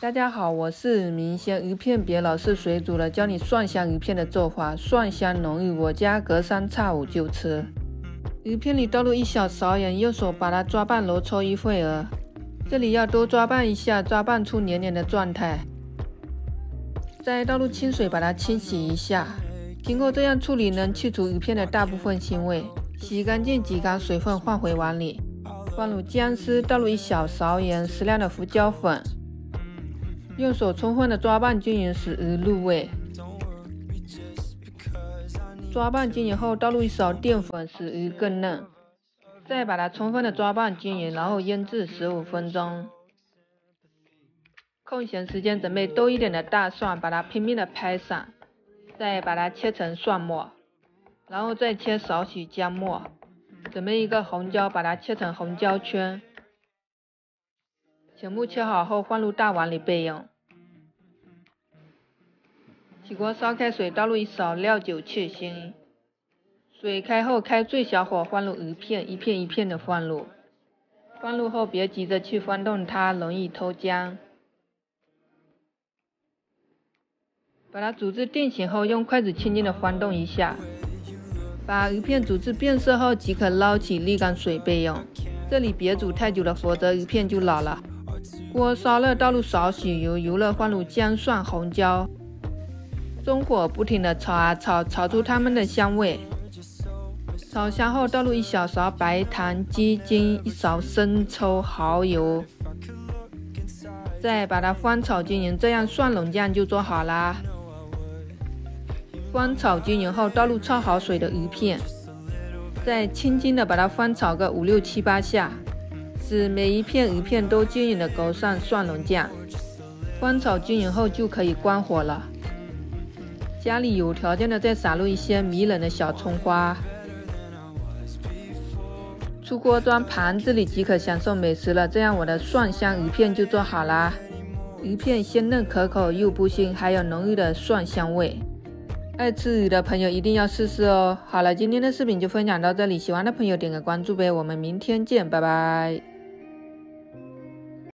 大家好，我是明鲜鱼片，别老是水煮了，教你蒜香鱼片的做法，蒜香浓郁，我家隔三差五就吃。鱼片里倒入一小勺盐，用手把它抓拌揉搓一会儿，这里要多抓拌一下，抓拌出黏黏的状态。再倒入清水把它清洗一下，经过这样处理能去除鱼片的大部分腥味。洗干净，挤干水分，放回碗里，放入姜丝，倒入一小勺盐，适量的胡椒粉。用手充分的抓拌均匀，使鱼入味。抓拌均匀后，倒入一勺淀粉，使鱼更嫩。再把它充分的抓拌均匀，然后腌制十五分钟。空闲时间准备多一点的大蒜，把它拼命的拍散，再把它切成蒜末，然后再切少许姜末。准备一个红椒，把它切成红椒圈。全部切好后放入大碗里备用。起锅烧开水，倒入一勺料酒去腥。水开后开最小火，放入鱼片，一片一片的放入。放入后别急着去翻动它，容易脱浆。把它煮至定型后，用筷子轻轻的翻动一下。把鱼片煮至变色后即可捞起，沥干水备用。这里别煮太久了，否则鱼片就老了。锅烧热，倒入少许油，油热放入姜、蒜、红椒，中火不停的炒啊炒，炒出它们的香味。炒香后，倒入一小勺白糖、鸡精，一勺生抽、蚝油，再把它翻炒均匀，这样蒜蓉酱就做好啦。翻炒均匀后，倒入焯好水的鱼片，再轻轻的把它翻炒个五六七八下。使每一片鱼片都均匀的勾上蒜蓉酱，翻炒均匀后就可以关火了。家里有条件的再撒入一些迷人的小葱花。出锅装盘子里即可享受美食了。这样我的蒜香鱼片就做好啦。鱼片鲜嫩可口又不腥，还有浓郁的蒜香味。爱吃鱼的朋友一定要试试哦。好了，今天的视频就分享到这里，喜欢的朋友点个关注呗。我们明天见，拜拜。